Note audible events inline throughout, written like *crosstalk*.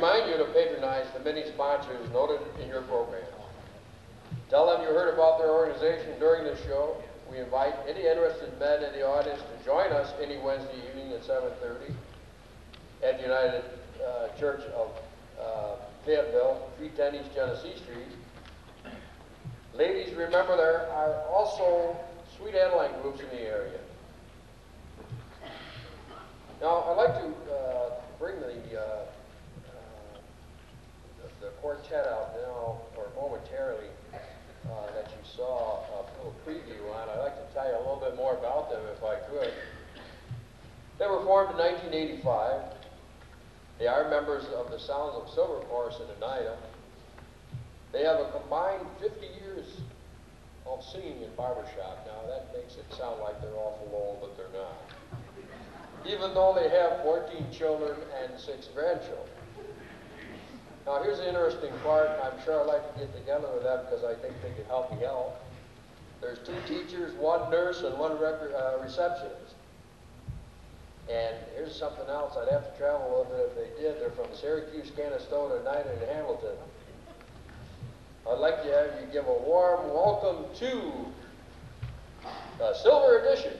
remind you to patronize the many sponsors noted in your program. Tell them you heard about their organization during the show. We invite any interested men in the audience to join us any Wednesday evening at 7.30 at the United uh, Church of uh, Fayetteville, 310 East Genesee Street. Ladies, remember there are also Sweet Adeline groups in the area. Now, I'd like to uh, bring the, uh, quartet out now, or momentarily, uh, that you saw a little preview on. I'd like to tell you a little bit more about them if I could. They were formed in 1985. They are members of the Sounds of Silver Chorus in Oneida. They have a combined 50 years of singing in barbershop. Now, that makes it sound like they're awful old, but they're not even though they have 14 children and six grandchildren. Now, here's the interesting part. I'm sure I'd like to get together with them because I think they could help me out. There's two teachers, one nurse, and one uh, receptionist. And here's something else. I'd have to travel little bit if they did. They're from Syracuse, Canastota, Nina, and Hamilton. I'd like to have you give a warm welcome to the Silver Edition.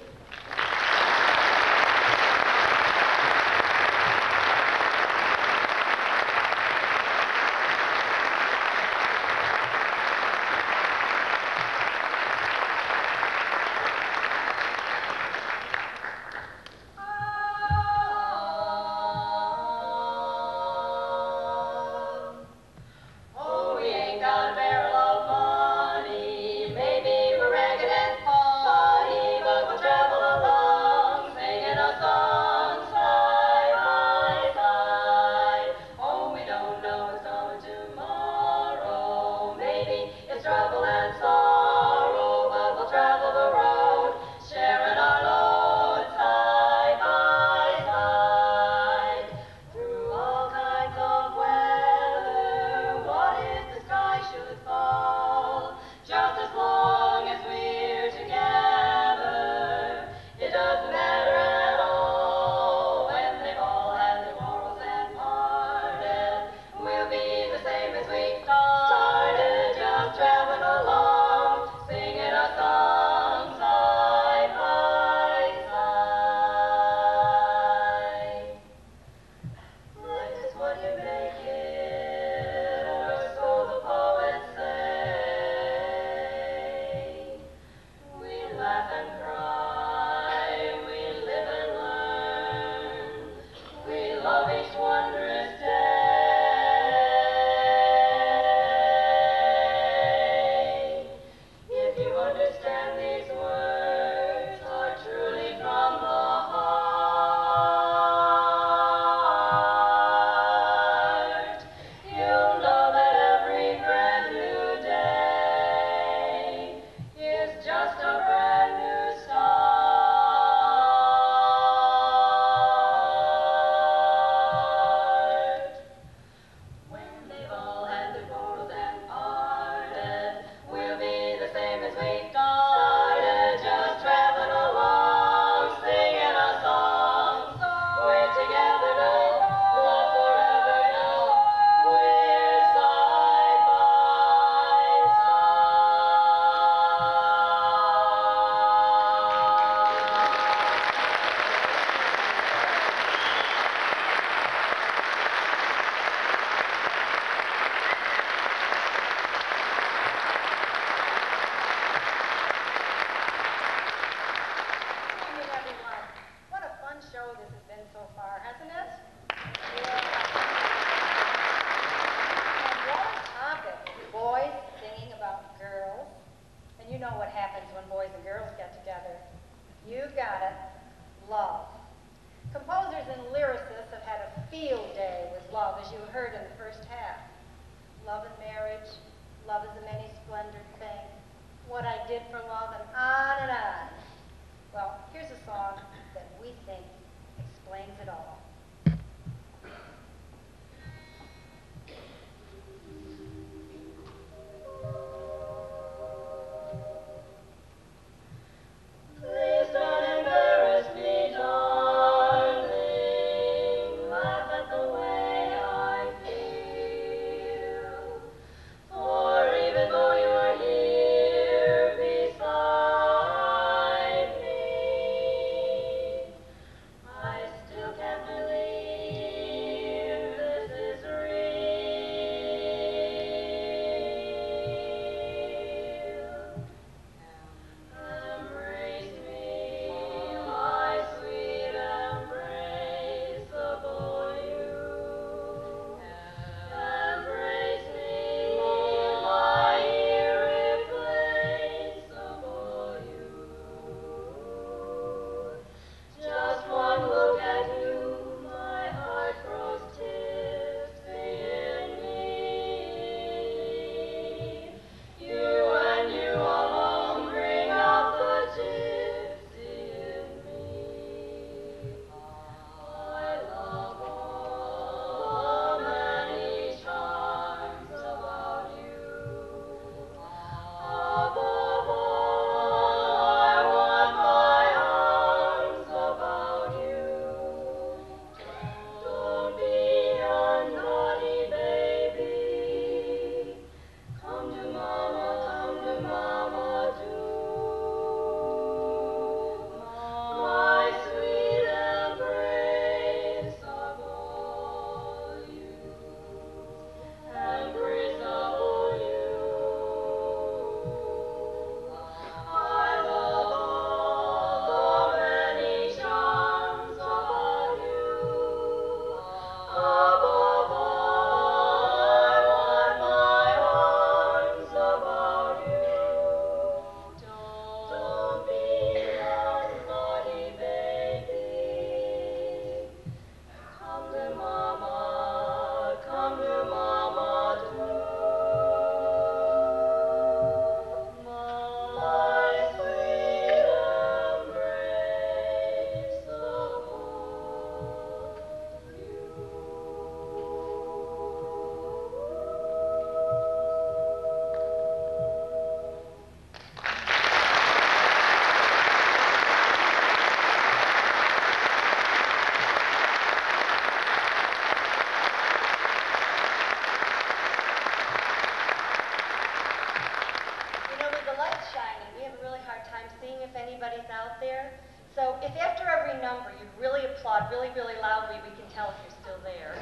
Really, really loudly. We can tell if you're still there.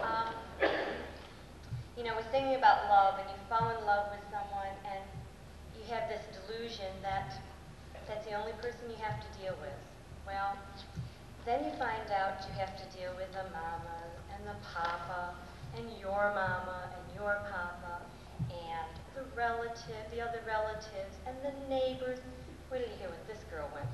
um, you know, we're singing about love, and you fall in love with someone, and you have this delusion that that's the only person you have to deal with. Well, then you find out you have to deal with the mama and the papa and your mama and your papa and the relative, the other relatives and the neighbors. Wait till you hear what this girl went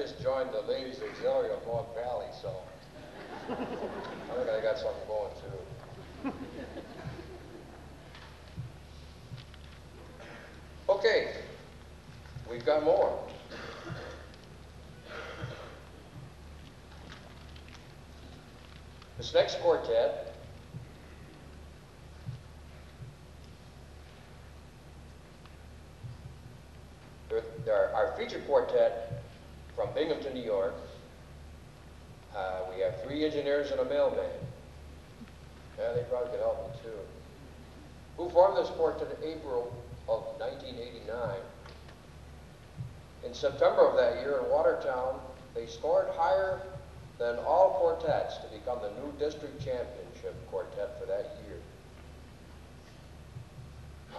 just joined the ladies auxiliary of North Valley, so I think I got something going too. Okay, we've got more. This next quartet engineers and a mailman. Yeah, they probably could help me too. Who formed this quartet in April of 1989. In September of that year in Watertown, they scored higher than all quartets to become the new district championship quartet for that year.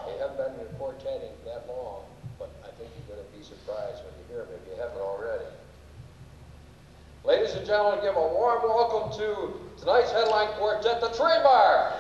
They haven't been in quartetting that long, but I think you're going to be surprised when you hear them if you haven't already ladies and gentlemen, give a warm welcome to tonight's headline quartet, the Trademark.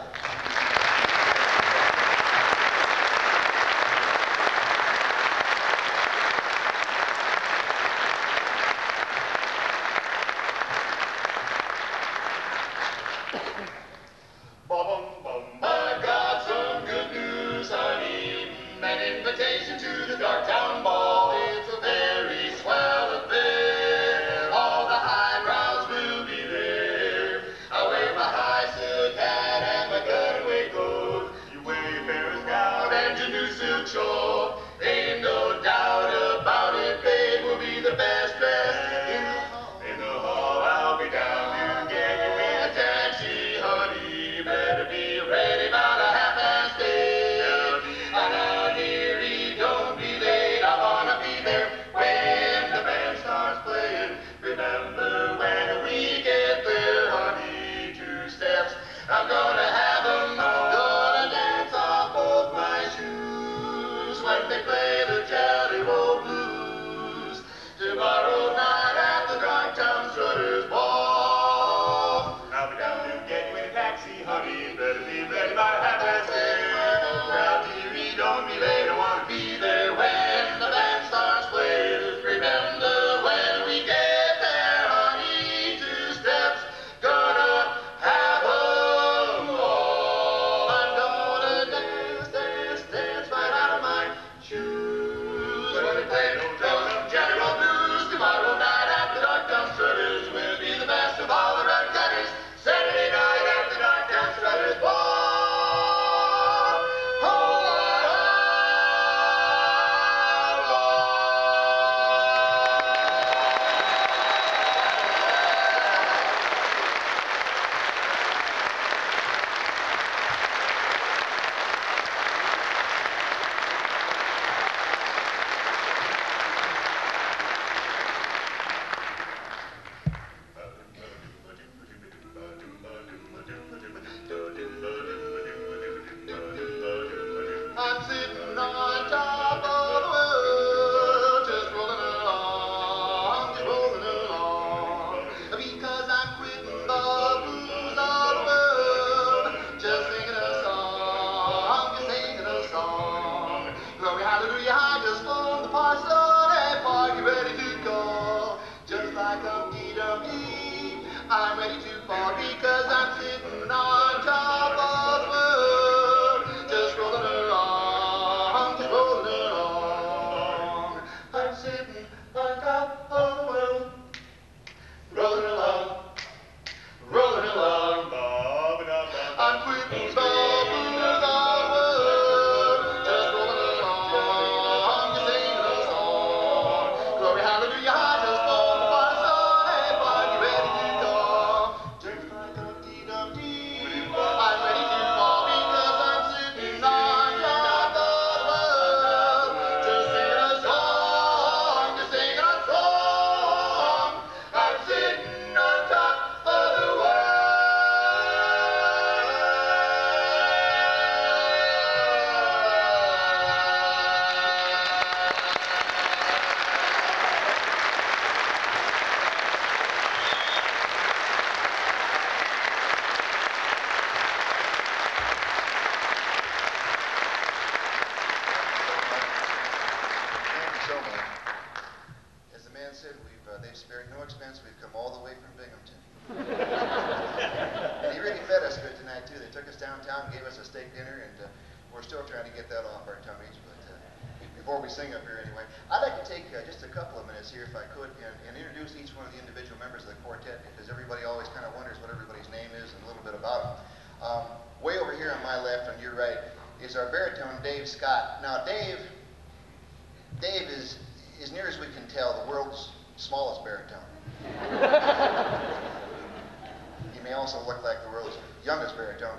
I'm ready to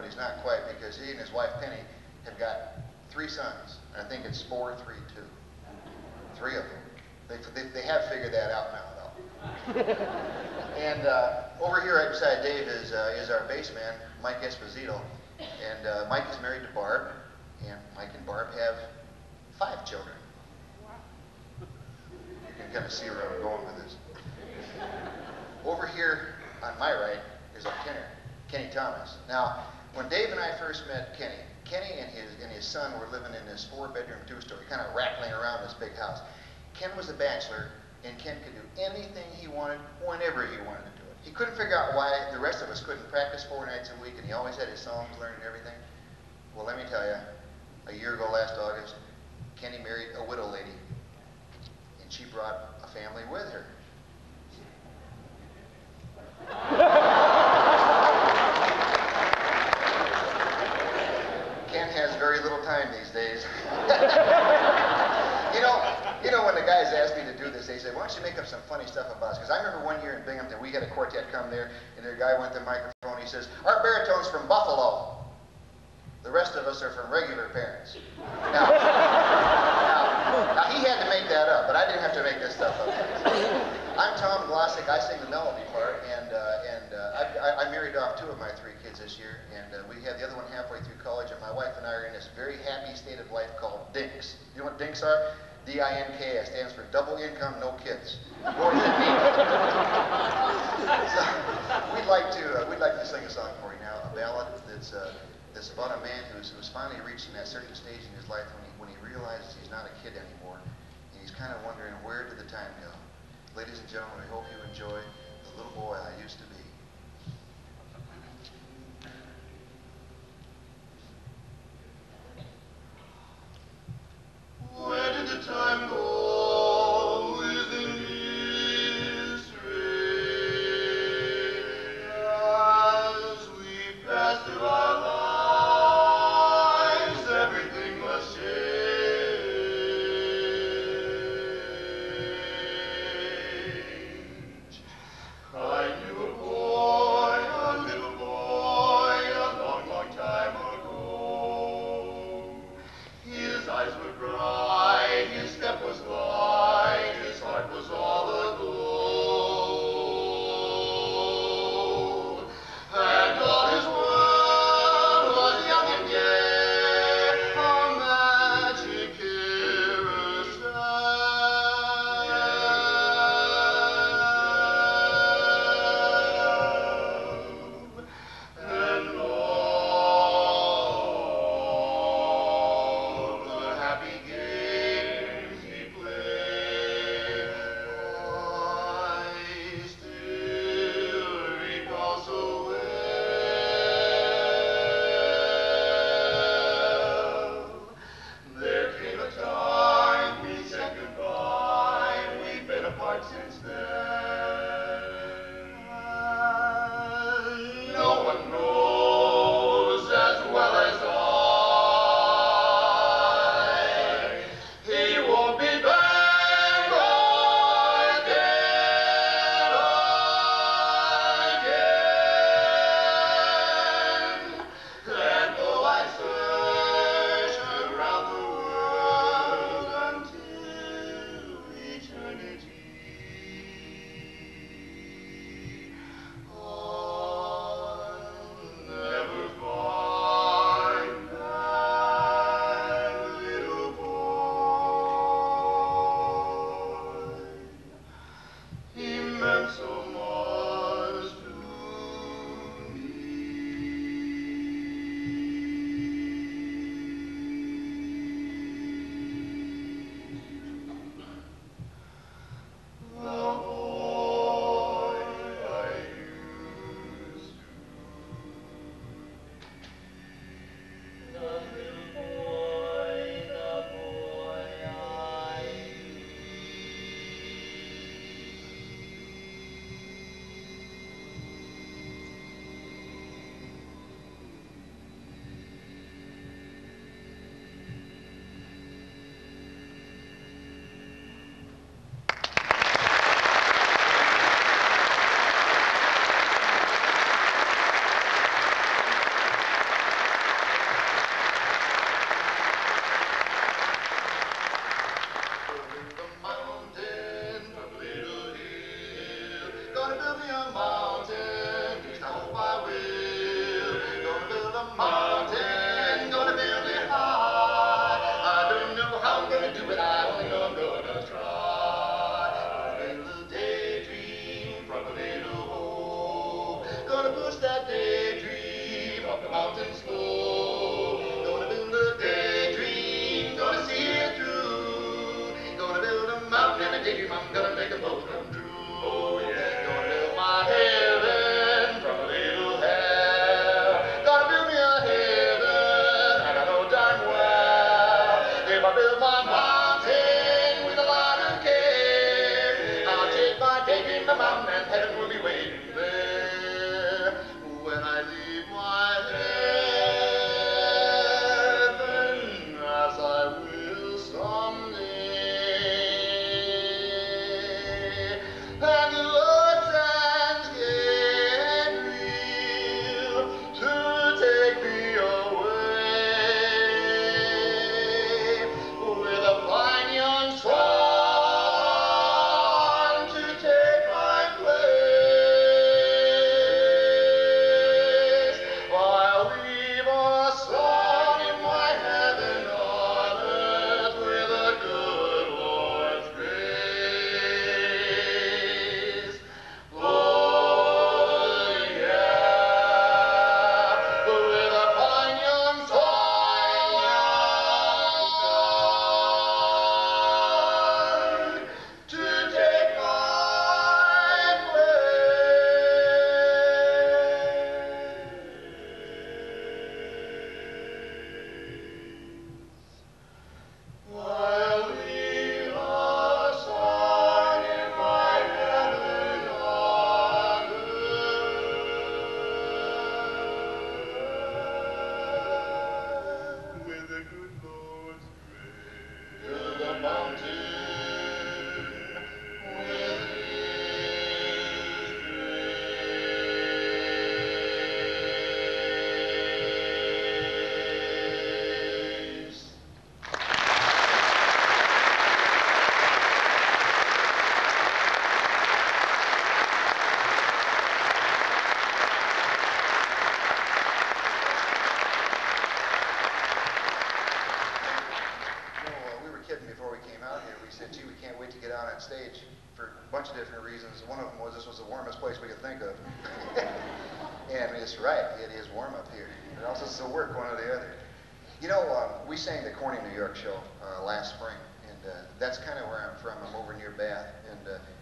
but he's not quite because he and his wife Penny have got three sons. I think it's four, three, two. Three of them. They, they, they have figured that out now, though. *laughs* and uh, over here right beside Dave is, uh, is our bass man, Mike Esposito. And uh, Mike is married to Barb, and Mike and Barb have five children. You can kind of see where I'm going with this. Over here on my right is our tenor, Kenny Thomas. Now, when Dave and I first met Kenny, Kenny and his, and his son were living in this four-bedroom, two-story, kind of rattling around this big house. Ken was a bachelor, and Ken could do anything he wanted, whenever he wanted to do it. He couldn't figure out why the rest of us couldn't practice four nights a week, and he always had his songs learned and everything. Well, let me tell you, a year ago last August, Kenny married a widow lady, and she brought a family with her. *laughs* Ken has very little time these days. *laughs* you know, you know when the guys ask me to do this, they say, "Why don't you make up some funny stuff about us?" Because I remember one year in Binghamton, we had a quartet come there, and their guy went to the microphone. He says, "Our baritone's from Buffalo. The rest of us are from regular parents." Now, now, now he had to make that up, but I didn't have to make this stuff up. I'm Tom Glossick. I sing the melody part, and uh, and uh, I, I, married off two of my three kids this year, and uh, we had the other one halfway through college, and my wife and I are in this very happy state of life called DINKS. You know what DINKS are? D-I-N-K. It stands for double income, no kids. More than me. so, we'd like to uh, we'd like to sing a song for you now, a ballad that's uh, that's about a man who's who's finally reaching that certain stage in his life when he when he realizes he's not a kid anymore, and he's kind of wondering where did the time go. Ladies and gentlemen, I hope you enjoy The Little Boy I Used to Be.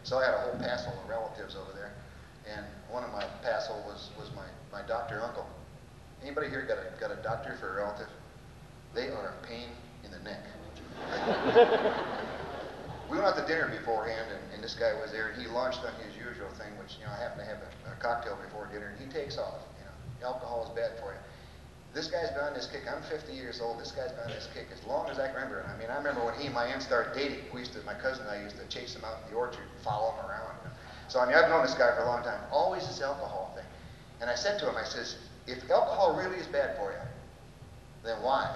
So I had a whole passel of relatives over there. And one of my passel was, was my, my doctor uncle. Anybody here got a, got a doctor for a relative? They are a pain in the neck. we went out to dinner beforehand, and, and this guy was there, and he launched on his usual thing, which, you know, I happen to have a, a cocktail before dinner, and he takes off. You know, alcohol is bad for you. This guy's been on this kick. I'm 50 years old. This guy's been on this kick as long as I can remember. I mean, I remember when he and my aunt started dating. We used to, my cousin and I used to chase him out in the orchard and follow him around. So I mean, I've known this guy for a long time. Always this alcohol thing. And I said to him, I says, if alcohol really is bad for you, then why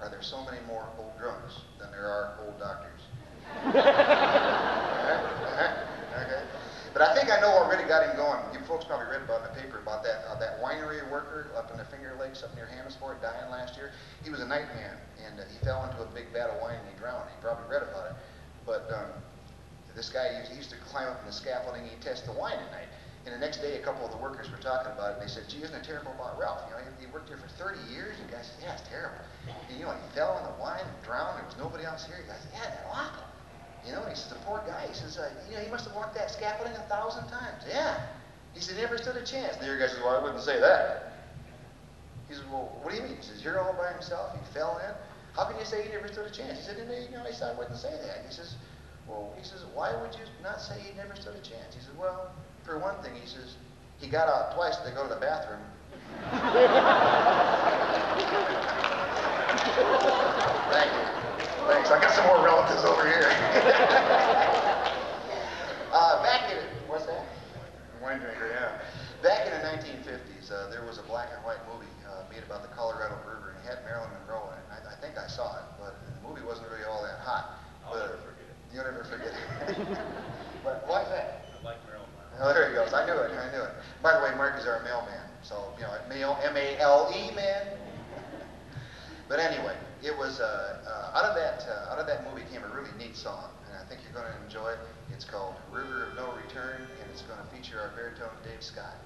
are there so many more old drunks than there are old doctors? okay. *laughs* Uh-huh, uh-huh, uh-huh. But I think I know what really got him going. You folks probably read about in the paper about that uh, that winery worker up in the Finger Lakes up near Hammondsport dying last year. He was a night man and uh, he fell into a big vat of wine and he drowned. You probably read about it. But um, this guy used, he used to climb up in the scaffolding. He'd test the wine at night. And the next day, a couple of the workers were talking about it, and they said, "Gee, isn't it terrible about Ralph? You know, he, he worked here for 30 years." And the guy said, "Yeah, it's terrible. And, you know, he fell in the wine and drowned. There was nobody else here." The guy "Yeah, that's awful." You know, he says, "The poor guy." He says, uh, "You know, he must have walked that scaffolding a thousand times." Yeah. He said, "Never stood a chance." And the other guy says, "Well, I wouldn't say that." He says, "Well, what do you mean?" He says, "You're all by himself. He fell in. How can you say he never stood a chance?" He said, "You know, he said I wouldn't say that." He says, "Well," he says, "Why would you not say he never stood a chance?" He says, "Well, for one thing," he says. He got out twice to go to the bathroom. *laughs* Thank you. Thanks. I got some more relatives over here. *laughs* uh, back in what's that? Wine drinker, yeah. Back in the 1950s, uh, there was a black and white movie uh, made about the Colorado River, and it had Marilyn Monroe in it. I, I think I saw it, but the movie wasn't really all that hot. I'll but never forget it. You'll never forget it. *laughs* but why's that? I like Marilyn Oh, there he goes. I knew it. I knew it. By the way, Mark is our mailman. So, you know, mail, M-A-L-E man. *laughs* But anyway, it was, uh, uh, out of that, uh, out of that movie came a really neat song. And I think you're going to enjoy it. It's called River of No Return, and it's going to feature our baritone Dave Scott.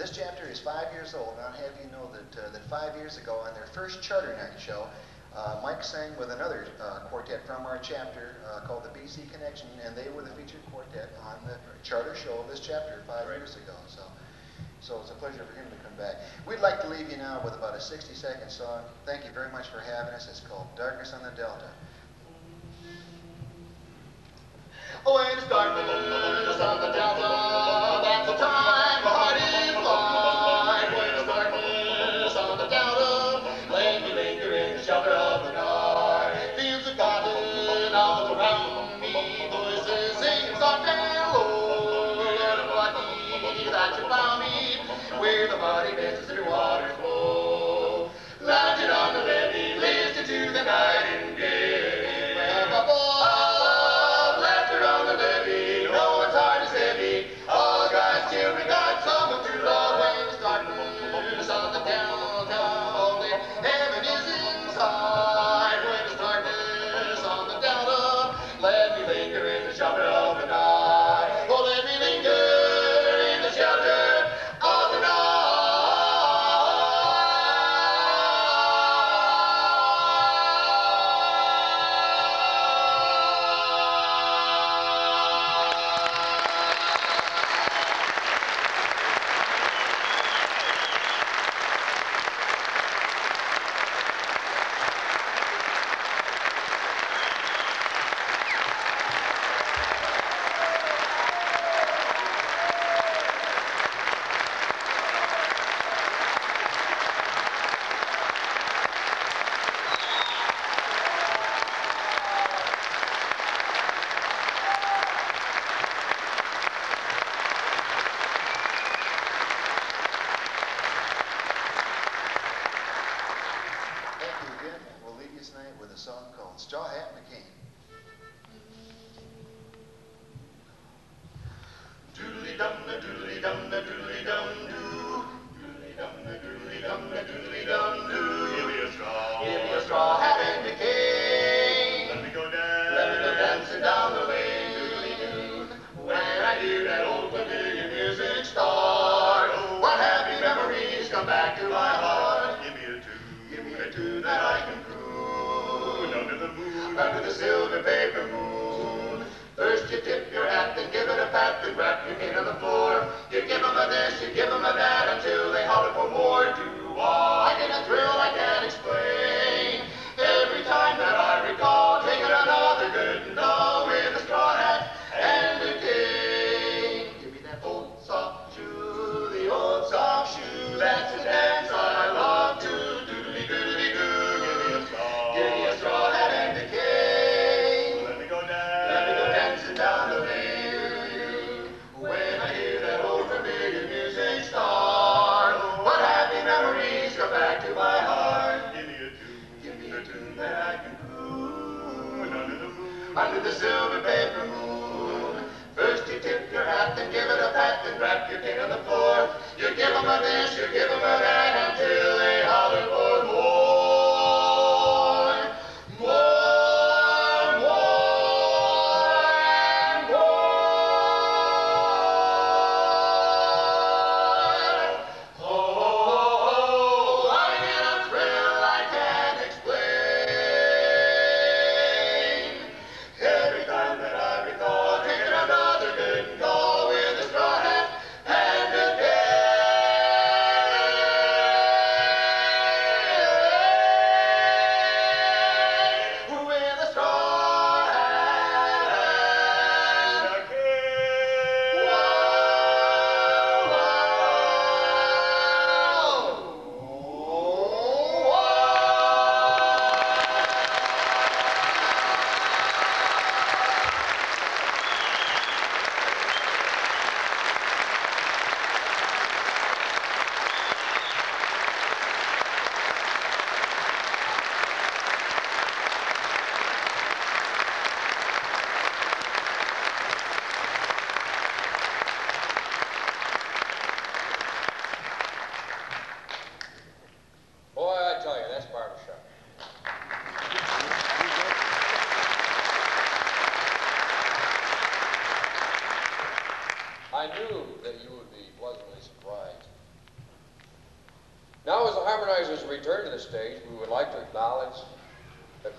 this chapter is five years old, and I'll have you know that, uh, that five years ago on their first charter night show, uh, Mike sang with another uh, quartet from our chapter uh, called the BC Connection, and they were the featured quartet on the charter show of this chapter five right. years ago. So, so it's a pleasure for him to come back. We'd like to leave you now with about a 60-second song. Thank you very much for having us. It's called Darkness on the Delta. Oh, and it's darkness on the Delta, that's the time.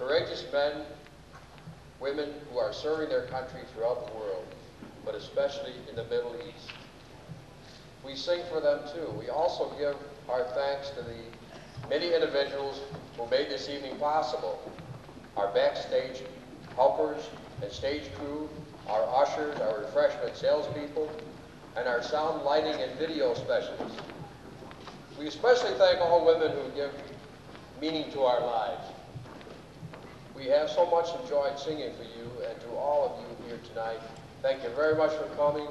courageous men, women who are serving their country throughout the world, but especially in the Middle East. We sing for them too. We also give our thanks to the many individuals who made this evening possible. Our backstage helpers and stage crew, our ushers, our refreshment salespeople, and our sound, lighting, and video specialists. We especially thank all women who give meaning to our lives. We have so much enjoyed singing for you and to all of you here tonight. Thank you very much for coming.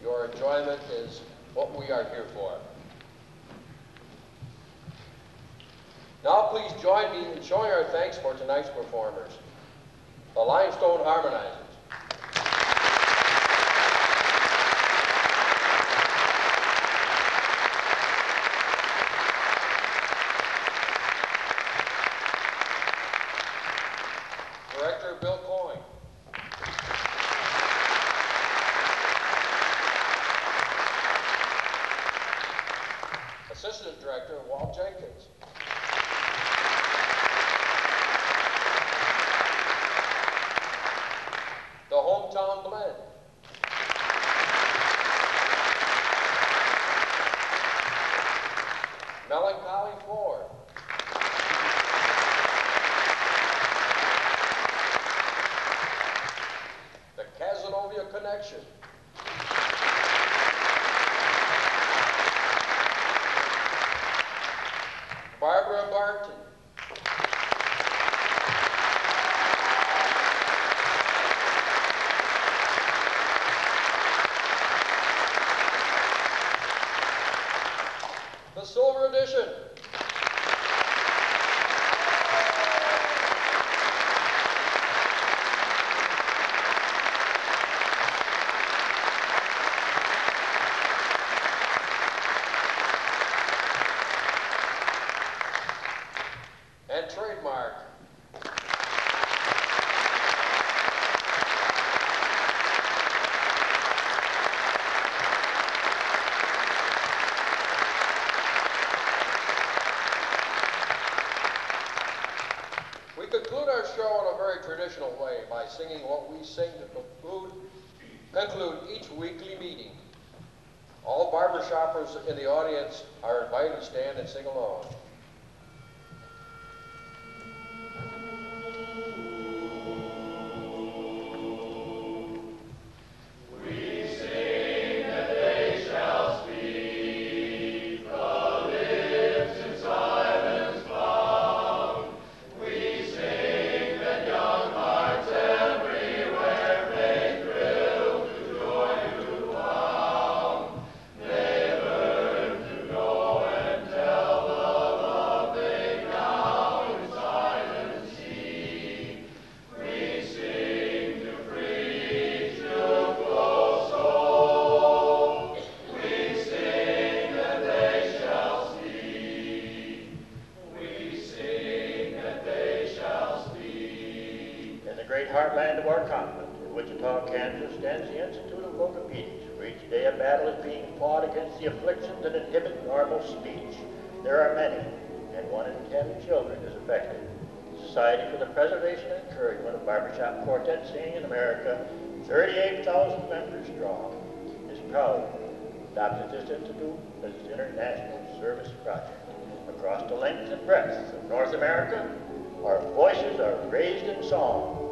Your enjoyment is what we are here for. Now please join me in showing our thanks for tonight's performers, the Limestone Harmonizers. Casanova Connection. Barbara Barton. The Silver Edition. And trademark. We conclude our show in a very traditional way by singing what we sing to conclude, conclude each weekly meeting. All barber shoppers in the audience are invited to stand and sing along. Great heartland of our continent, in Wichita, Kansas, stands the Institute of Logopedics, where each day a battle is being fought against the afflictions that inhibit normal speech. There are many, and one in ten children is affected. The Society for the Preservation and Encouragement of Barbershop Quartet Singing in America, 38,000 members strong, is proud to adopt this institute as its international service project. Across the length and breadth of North America, our voices are raised in song